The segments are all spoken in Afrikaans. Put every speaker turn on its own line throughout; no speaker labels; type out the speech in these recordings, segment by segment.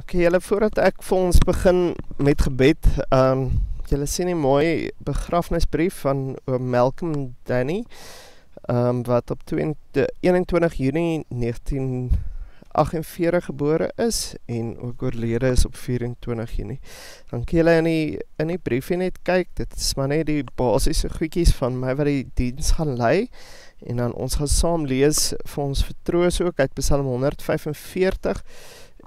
Ok, julle voordat ek vir ons begin met gebed, um julle sien die mooi begrafnisbrief van oom Malcolm Danny, um wat op 20, 21 Junie 1948 gebore is en ook oorlede is op 24 Junie. Dan kan julle in die in die briefie net kyk, dit is maar net die basiese goedjies van my wat die diens gaan lei en dan ons gaan saam lees vir ons vertroos ook uit Psalm 145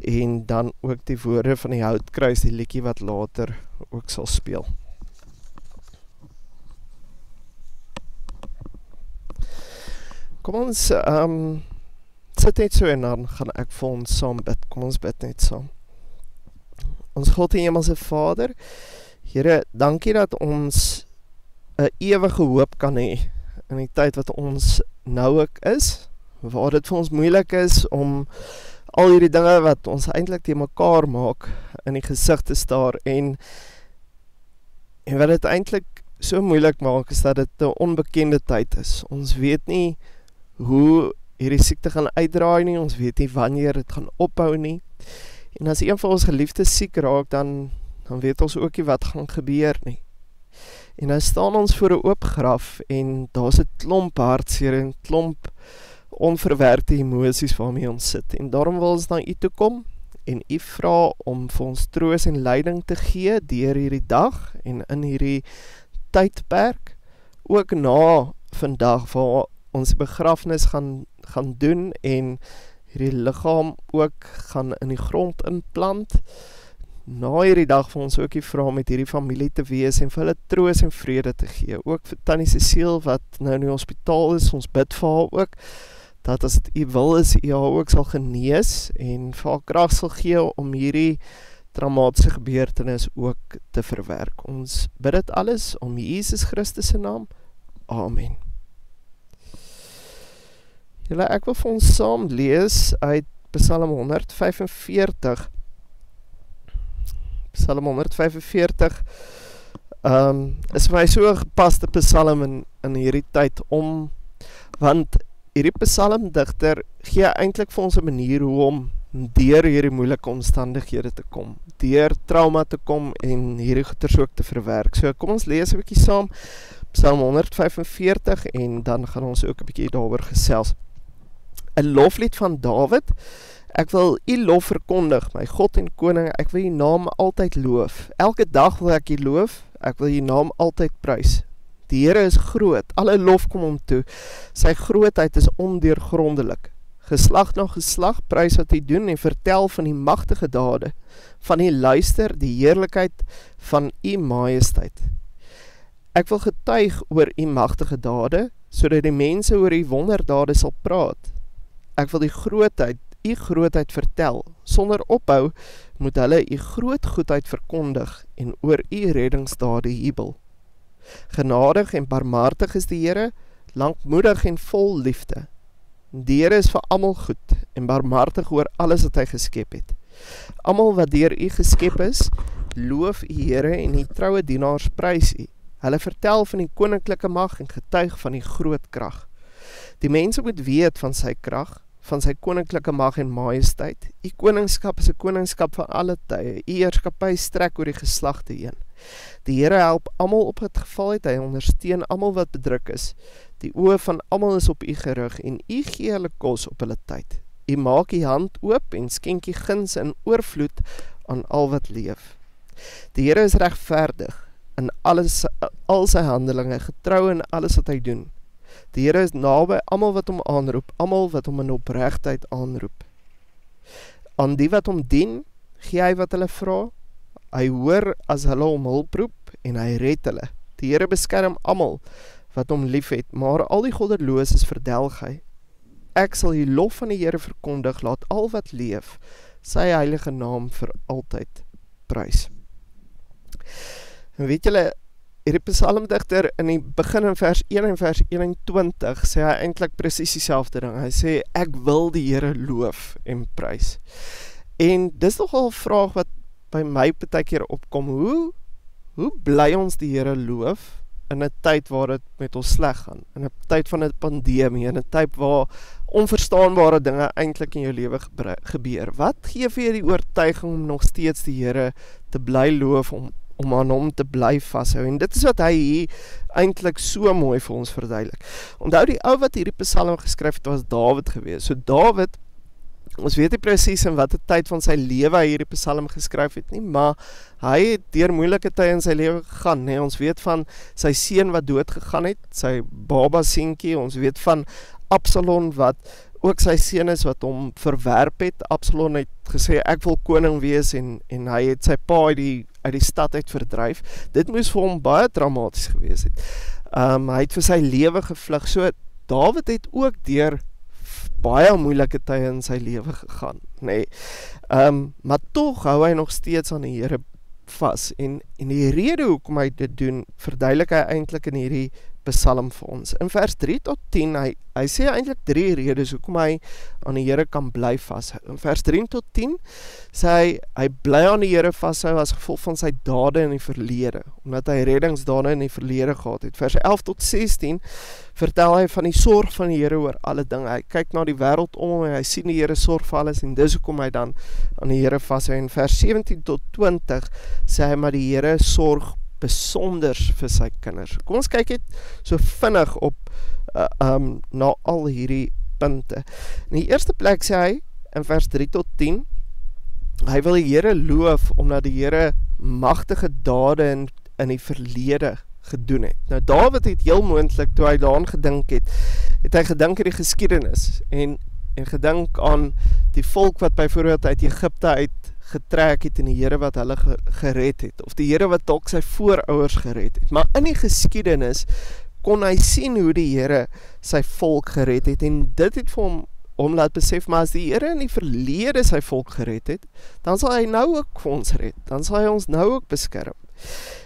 en dan ook die woorde van die houtkruis, die liedjie wat later ook sal speel. Kom ons um, sit net so en dan gaan ek vir ons saam bid. Kom ons bid net saam. Ons God en Hemelse Vader, Here, dankie dat ons 'n ewige hoop kan hê in die tyd wat ons nou ook is, waar dit vir ons moeilik is om al hierdie dinge wat ons eintlik te mekaar maak in die gesig te staar en en wat dit eintlik so moeilik maak is dat dit 'n onbekende tyd is. Ons weet nie hoe hierdie siekte gaan uitdraai nie. Ons weet nie wanneer dit gaan ophou nie. En as een van ons geliefdes siek raak, dan dan weet ons ook nie wat gaan gebeur nie. En nou staan ons voor 'n oop graf en daar's 'n klomp hartseer en klomp onverwerkte emosies waarmee ons sit. En daarom wil ons na u toe kom en u vra om vir ons troos en leiding te gee deur hierdie dag en in hierdie tydperk ook na vandag waar ons begrafnis gaan gaan doen en hierdie liggaam ook gaan in die grond inplant. Na hierdie dag vir ons ook die vra met hierdie familie te wees en vir hulle troos en vrede te gee. Ook vir Tannie Cecile wat nou in die hospitaal is, ons bid vir haar ook dat as dit u wil is, u haar ook sal genees en vir haar krag sal gee om hierdie traumatiese gebeurtenis ook te verwerk. Ons bid dit alles om Jesus Christus se naam. Amen. Julle ek wil vir ons saam lees uit Psalm 145. Psalm 145 ehm um, is vir my so gepaste psalm in in hierdie tyd om want hierdie psalmdigter gee eintlik vir ons 'n manier hoe om deur hierdie moeilike omstandighede te kom, deur trauma te kom en hierdie goeters ook te verwerk. So kom ons lees 'n bietjie saam Psalm 145 en dan gaan ons ook 'n bietjie daaroor gesels. 'n Loflied van Dawid. Ek wil U lof verkondig, my God en koning. Ek wil U naam altyd loof. Elke dag wil ek U loof. Ek wil U naam altyd prys. Die Here is groot, alle lof kom hom toe. Sy grootheid is ondeurgrondelik. Geslag na geslag prys wat hy doen en vertel van die magtige dade, van die luister die heerlikheid van u majesteit. Ek wil getuig oor u magtige dade, sodat die mense oor u wonderdade sal praat. Ek wil die grootheid, u grootheid vertel. Sonder ophou moet hulle u groot goedheid verkondig en oor u reddingsdade jubel. Genadig en barmhartig is die Here, lankmoedig en vol liefde. Die Here is vir almal goed en barmhartig oor alles wat hy geskep het. Almal wat deur U geskep is, loof U Here en die troue dienaars prys U. Hulle vertel van die koninklike mag en getuig van die groot krag. Die mense moet weet van sy krag, van sy koninklike mag en majesteit. U koningskap is 'n koningskap van alle tye. U heerskappy strek oor die geslagte heen. Die Here help almal op het geval het, hy ondersteun almal wat bedruk is. Die oë van almal is op U gerig en U gee hulle kos op hulle tyd. U maak U hand oop en skenk U guns in oorvloed aan al wat leef. Die Here is regverdig in alles al sy handelinge, getrou in alles wat hy doen. Die Here is naby almal wat hom aanroep, almal wat hom in opregtheid aanroep. Aan die wat hom dien, gee hy wat hulle vra. Hy hoor as hulle om hulp roep en hy red hulle. Die Here beskerm almal wat hom liefhet, maar al die goddeloses verdelg hy. Ek sal die lof van die Here verkondig, laat al wat leef sy heilige naam vir altyd prys. En weet julle, hierdie psalmdigter in die begin in vers 1 en vers 21 sê hy eintlik presies dieselfde ding. Hy sê ek wil die Here loof en prys. En dis nogal 'n vraag wat by my baie keer opkom. Hoe hoe bly ons die Here loof in 'n tyd waar dit met ons sleg gaan, in 'n tyd van 'n pandemie, in 'n tyd waar onverstaanbare dinge eintlik in jou lewe gebeur. Wat gee vir jou die oortuiging om nog steeds die Here te bly loof om om aan hom te bly vashou. En dit is wat hy hier eintlik so mooi vir ons verduidelik. Onthou die ou wat hierdie Psalm geskryf het, was Dawid gewees. So Dawid Ons weet nie presies in watter tyd van sy lewe hy hierdie Psalm geskryf het nie, maar hy het deur moeilike tye in sy lewe gegaan, nê. Ons weet van sy seun wat dood gegaan het, sy baba seentjie. Ons weet van Absalom wat ook sy seun is wat hom verwerp het. Absalom het gesê ek wil koning wees en en hy het sy pa uit die uit die stad uit verdryf. Dit moes vir hom baie traumaties gewees het. Um, hy het vir sy lewe gevlug. So Dawid het ook deur baie moeilike tye in sy lewe gegaan, nê. Nee. Ehm, um, maar tog hou hy nog steeds aan die Here vas en en die rede hoekom hy dit doen, verduidelik hy eintlik in hierdie Psalm vir ons. In vers 3 tot 10, hy hy sê eintlik drie redes hoekom hy aan die Here kan bly vashou. In vers 3 tot 10 sê hy hy bly aan die Here vashou as gevolg van sy dade in die verlede, omdat hy reddingsdade in die verlede gehad het. Vers 11 tot 16 vertel hy van die sorg van die Here oor alle dinge. Hy kyk na die wêreld om hom en hy sien die Here sorg vir alles en dis hoekom hy dan aan die Here vashou. In vers 17 tot 20 sê hy maar die Here sorg besonders vir sy kinders. Kom ons kyk net so vinnig op uh, um na al hierdie punte. In die eerste plek sê hy in vers 3 tot 10 hy wil die Here loof omdat die Here magtige dade in in die verlede gedoen het. Nou Dawid het heel moontlik toe hy daaraan gedink het, het hy gedink aan die geskiedenis en en gedink aan die volk wat byvoorbeeld uit Egipte uit getrek het en die Here wat hulle gered het of die Here wat dalk sy voorouers gered het. Maar in die geskiedenis kon hy sien hoe die Here sy volk gered het en dit het vir hom om laat besef maar as die Here in die verlede sy volk gered het, dan sal hy nou ook vir ons red. Dan sal hy ons nou ook beskerm.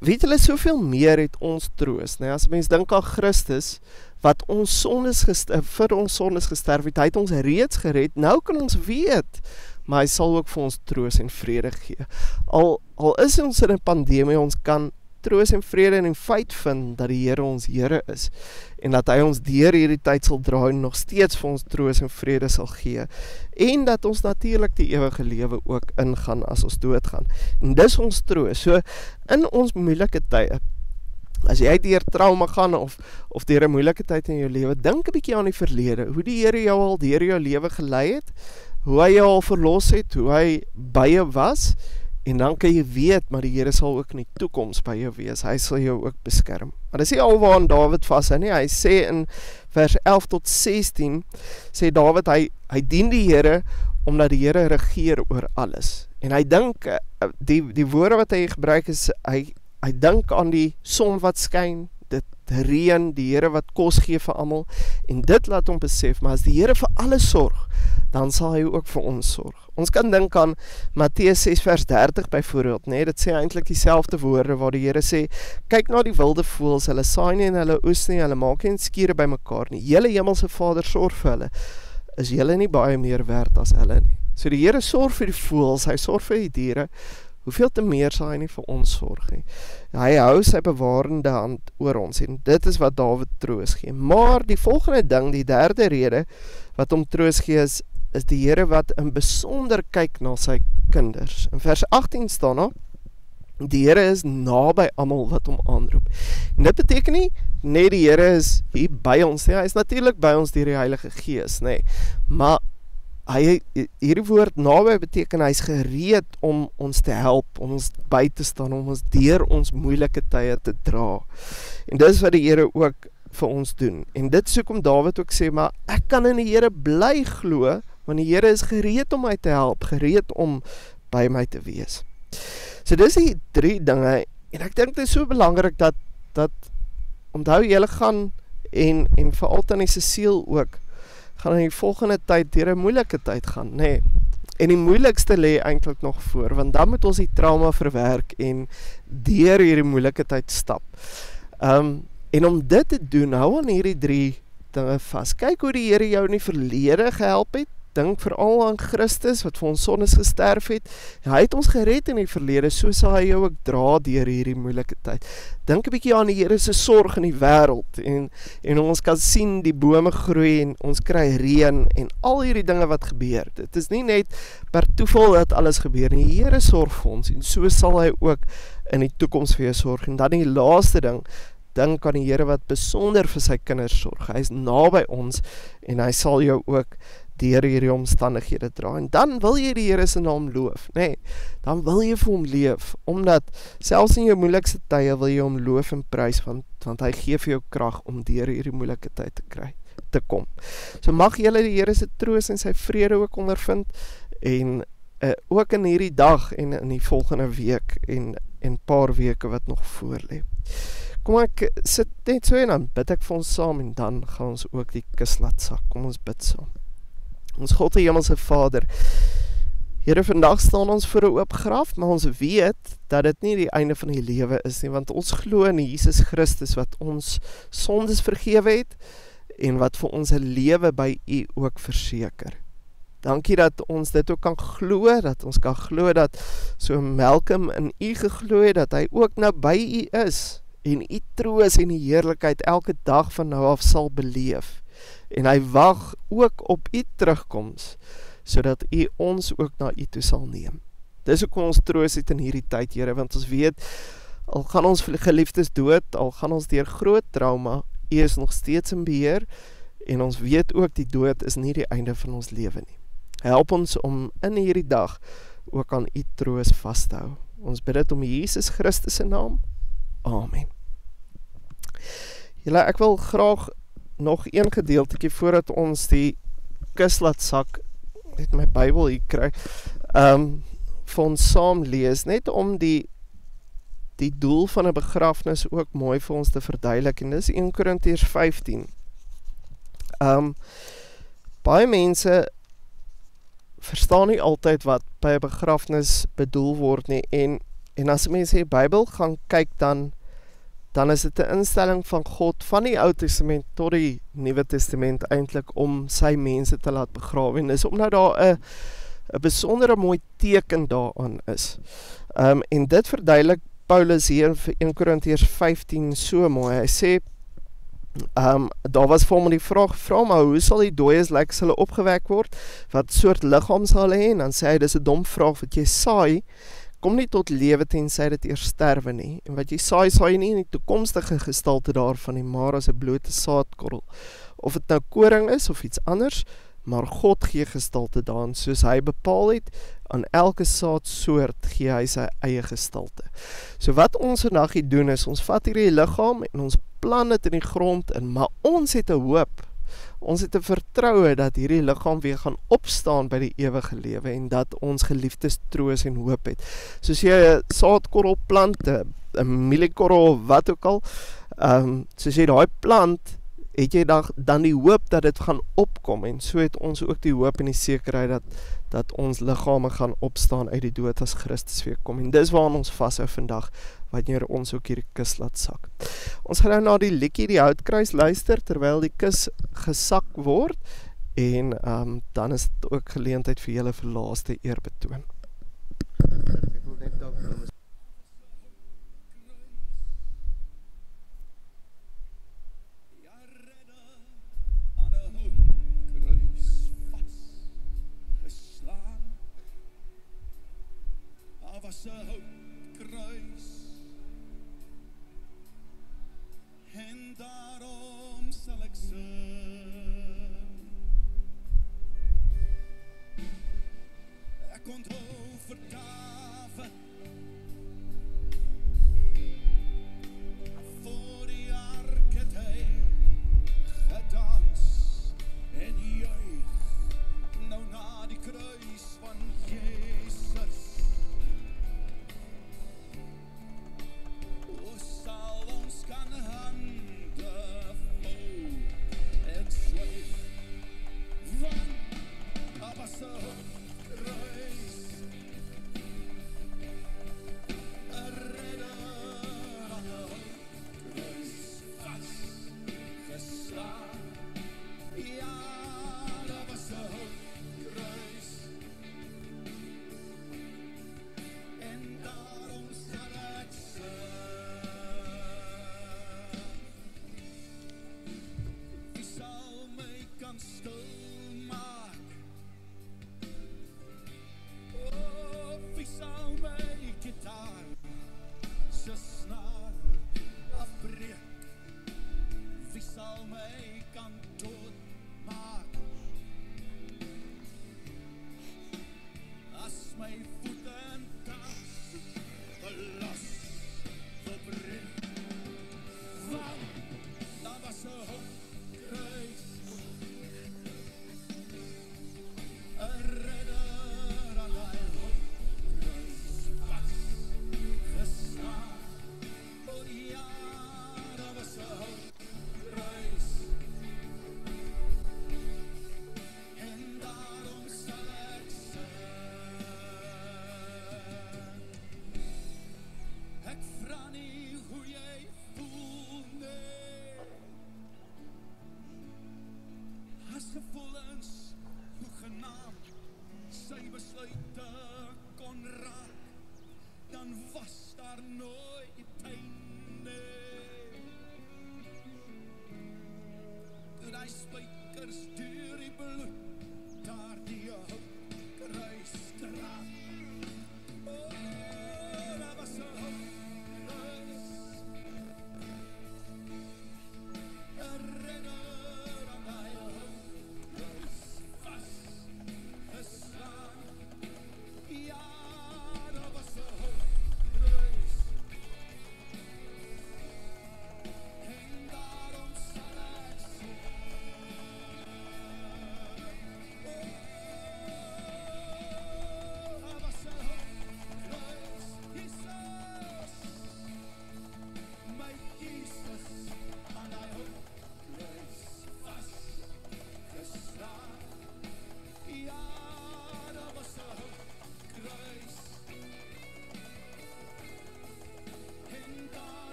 Weet julle soveel meer het ons troos, né? Nee, as mens dink aan Christus wat ons sondes vir ons sondes gesterf het, hy het ons reeds gered. Nou kan ons weet maar hy sal ook vir ons troos en vrede gee. Al al is ons in 'n pandemie, ons kan troos en vrede in die feit vind dat die Here ons Here is en dat hy ons deur hierdie tyd sal dra en nog steeds vir ons troos en vrede sal gee en dat ons natuurlik die ewige lewe ook ingaan as ons doodgaan. En dis ons troos. So in ons moeilike tye As jy deur trauma gaan of of deur 'n moeilike tyd in jou lewe, dink 'n bietjie aan die verlede, hoe die Here jou al deur jou lewe gelei het, hoe hy jou al verlos het, hoe hy by jou was en dan kan jy weet maar die Here sal ook in die toekoms by jou wees. Hy sal jou ook beskerm. Maar dis nie alwaar Dawid vashou nie. Hy sê in vers 11 tot 16 sê Dawid hy hy dien die Here omdat die Here regeer oor alles. En hy dink eh, die die woorde wat hy gebruik is hy hy dink aan die son wat skyn, dit reën, die Here wat kos gee vir almal en dit laat hom besef maar as die Here vir alles sorg, dan sal hy ook vir ons sorg. Ons kan dink aan Matteus 6 vers 30 byvoorbeeld, nê? Nee, dit sê eintlik dieselfde woorde waar die Here sê: "Kyk na die wilde voëls, hulle saai nie en hulle oes nie, hulle maak nie skure bymekaar nie. Julle hemelse Vader sorg vir hulle. Is julle nie baie meer werd as hulle nie?" So die Here sorg vir die voëls, hy sorg vir die diere. Hoeveel te meer sal hy nie vir ons sorg nie. Hy hou sy bewarende hand oor ons en dit is wat Dawid troos gee. Maar die volgende ding, die derde rede wat hom troos gee is is die Here wat in besonder kyk na sy kinders. In vers 18 staan daar: Die Here is naby almal wat hom aanroep. En dit beteken nie net die Here is hier by ons nie. Hy is natuurlik by ons deur die Heilige Gees, nê. Maar hy hierdie woord naby beteken hy's gereed om ons te help, om ons by te staan, om ons deur ons moeilike tye te dra. En dis wat die Here ook vir ons doen. En dit sê kom Dawid ook sê, maar ek kan in die Here bly glo want die Here is gereed om my te help, gereed om by my te wees. So dis die drie dinge en ek dink dit is so belangrik dat dat onthou jy gaan en en veral tannie Cecile ook gaan in die volgende tyd deur 'n moeilike tyd gaan, nê. Nee. En die moeilikste lê eintlik nog voor want dan moet ons die trauma verwerk en deur hierdie moeilike tyd stap. Um, en om dit te doen, hou aan hierdie drie dinge vas. Kyk hoe die Here jou in die verlede gehelp het dink veral aan Christus wat vir ons sondes gesterf het. Hy het ons gered in die verlede, so sal hy jou ook dra deur hierdie moeilike tyd. Dink 'n bietjie aan die Here se sorg in die wêreld en en ons kan sien die bome groei en ons kry reën en al hierdie dinge wat gebeur. Dit is nie net per toeval dat alles gebeur nie. Die Here sorg vir ons en so sal hy ook in die toekoms vir jou sorg. En dan die laaste ding, dink aan die Here wat besonder vir sy kinders sorg. Hy is naby ons en hy sal jou ook deur hierdie omstandighede dra. En dan wil jy die Here se naam loof, nê? Nee, dan wil jy vir hom leef omdat selfs in jou moeilikste tye wil jy hom loof en prys want want hy gee vir jou krag om deur hierdie moeilike tyd te kry te kom. So mag jy die Here se troos en sy vrede ook ondervind en uh, ook in hierdie dag en in die volgende week en en paar weke wat nog voor lê. Kom ek sit net so en dan bid ek vir ons saam en dan gaan ons ook die kus laat sak. Kom ons bid saam. Ons God die Hemelse Vader. Here vandag staan ons voor 'n oop graf, maar ons weet dat dit nie die einde van die lewe is nie, want ons glo in Jesus Christus wat ons sondes vergewe het en wat vir ons 'n lewe by U ook verseker. Dankie dat ons dit ook kan glo, dat ons kan glo dat so Malcolm in U geglo het dat hy ook nou by U is en U troos en die heerlikheid elke dag van nou af sal beleef en hy wag ook op u terugkoms sodat u ons ook na u toe sal neem. Dis ook ons troos het in hierdie tyd, Here, want ons weet al gaan ons geliefdes dood, al gaan ons deur groot trauma, u is nog steeds in beheer en ons weet ook die dood is nie die einde van ons lewe nie. Help ons om in hierdie dag ook aan u troos vas te hou. Ons bid dit om Jesus Christus se naam. Amen. Julle ek wil graag nog een gedeeltjie voordat ons die kus laat sak net my Bybel hier kry. Ehm um, vir ons saam lees net om die die doel van 'n begrafnis ook mooi vir ons te verduidelik en dis 1 Korintiërs 15. Ehm um, baie mense verstaan nie altyd wat by 'n begrafnis bedoel word nie en en as mense die Bybel gaan kyk dan dan is dit 'n instelling van God van die Ou Testament tot die Nuwe Testament eintlik om sy mense te laat begrawe en is omdat daar 'n 'n besondere mooi teken daaraan is. Ehm um, en dit verduidelik Paulus hier in 1 Korintiërs 15 so mooi. Hy sê ehm um, daar was vir hom die vraag vra maar hoe sal die dooies lyk like, hulle opgewek word? Wat soort liggaam sal hulle hê? En dan sê hy dis 'n dom vraag wat jy saai kom nie tot lewe tensy dit eers sterwe nie. En wat jy saai, saai nie in die toekomstige gestalte daarvan nie, maar as 'n blote saadkorrel. Of dit nou koring is of iets anders, maar God gee gestalte daarin soos hy bepaal het aan elke saadsoort gee hy sy eie gestalte. So wat ons vandag hier doen is ons vat hierdie liggaam en ons plant dit in die grond in, maar ons het 'n hoop Ons het 'n vertroue dat hierdie liggaam weer gaan opstaan by die ewige lewe en dat ons geliefdes troos en hoop het. Soos jy 'n saadkorrel plant, 'n mieliekorrel of wat ook al, ehm um, soos jy daai plant, het jy dan dan die hoop dat dit gaan opkom en so het ons ook die hoop en die sekerheid dat dat ons liggame gaan opstaan uit die dood as Christus weer kom. En dis waaraan ons vashou vandag wanneer ons ook hierdie kus laat sak. Ons gaan nou na die liedjie die houtkruis luister terwyl die kus gesak word en ehm um, dan is dit ook geleentheid vir julle vir laaste eerbetoon. Ek
se snaar afbreek, wie sal my kan dood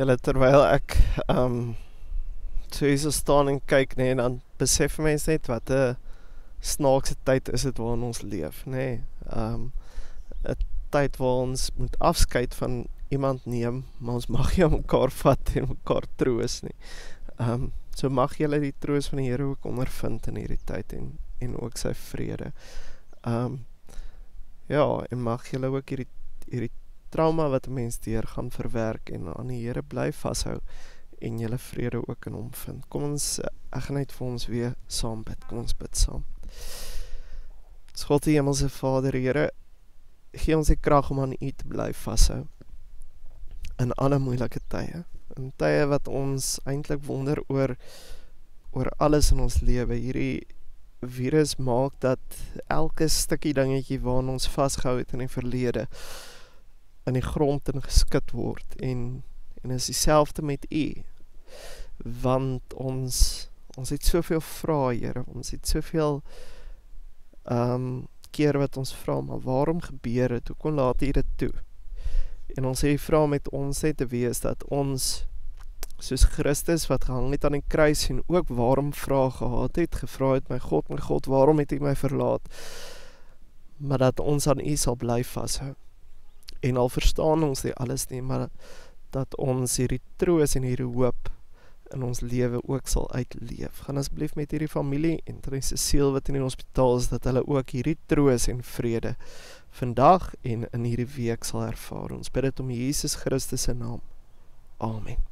Julle terwyl ek um so hier so staan en kyk nê nee, dan besef mense net wat 'n snaakse tyd is dit waarin ons leef nê. Nee. Um 'n tyd waar ons moet afskeid van iemand neem, maar ons mag nie mekaar vat en mekaar troos nie. Um so mag julle die troos van die Here ook ondervind in hierdie tyd en en ook sy vrede. Um ja, en mag julle ook hierdie hierdie trauma wat 'n mens deur gaan verwerk en aan die Here bly vashou en julle vrede ook in hom vind. Kom ons ek gaan net vir ons weer saam bid. Kom ons bid saam. God die Hemelse Vader, Here, gee ons die krag om aan U te bly vashou in alle moeilike tye. In tye wat ons eintlik wonder oor oor alles in ons lewe. Hierdie virus maak dat elke stukkie dingetjie waaraan ons vasgehou het in die verlede in die grond ingeskit word en en is dieselfde met u want ons ons het soveel vrae Here ons het soveel ehm um, keer wat ons vra maar waarom gebeur dit? Hoekom laat u dit toe? En ons sê vra met ons net te wees dat ons soos Christus wat gehang het aan die kruis en ook waarom vra gehad het gevra het my God my God waarom het u my verlaat? Maar dat ons aan u sal bly vashou en al verstaan ons nie alles nie, maar dat ons hierdie troos en hierdie hoop in ons lewe ook sal uitleef. Gaan asseblief met hierdie familie en Therese Siel wat in die hospitaal is dat hulle ook hierdie troos en vrede vandag en in hierdie week sal ervaar. Ons bid dit om Jesus Christus se naam. Amen.